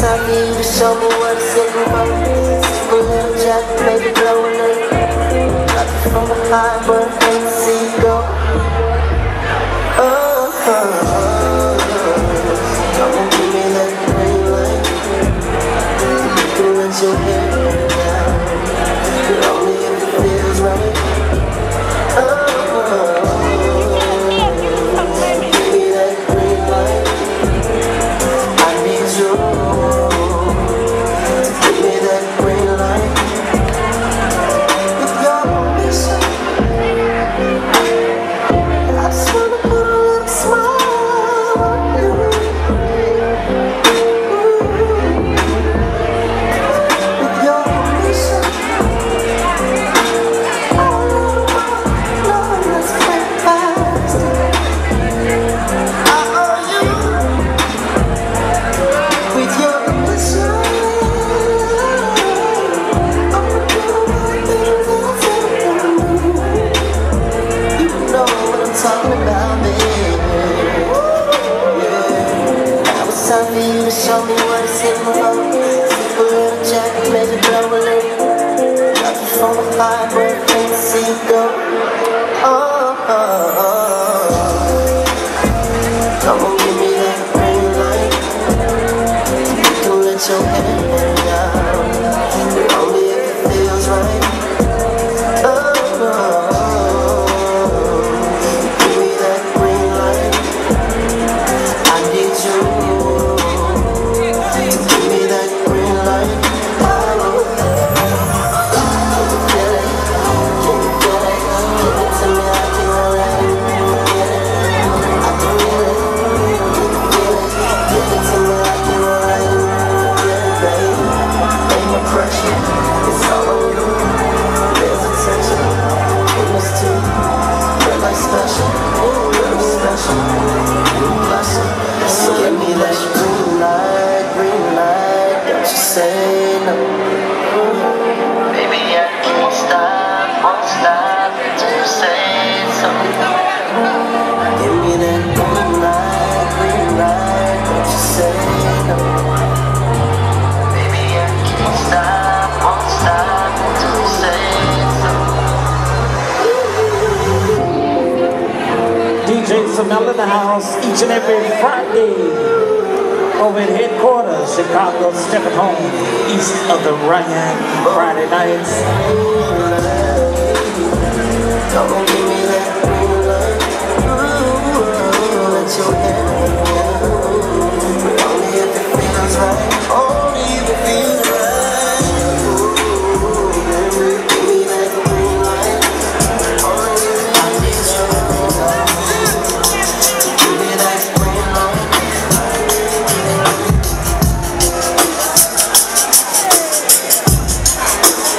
time you. to show me what's in the boat Super little jack, baby, blowing up Drop it from behind, but I ain't see go Oh, oh, oh give me that green light You can let your hair love. Jason Mellon House each and every Friday over at headquarters, Chicago, stepping home east of the Ryan Friday nights.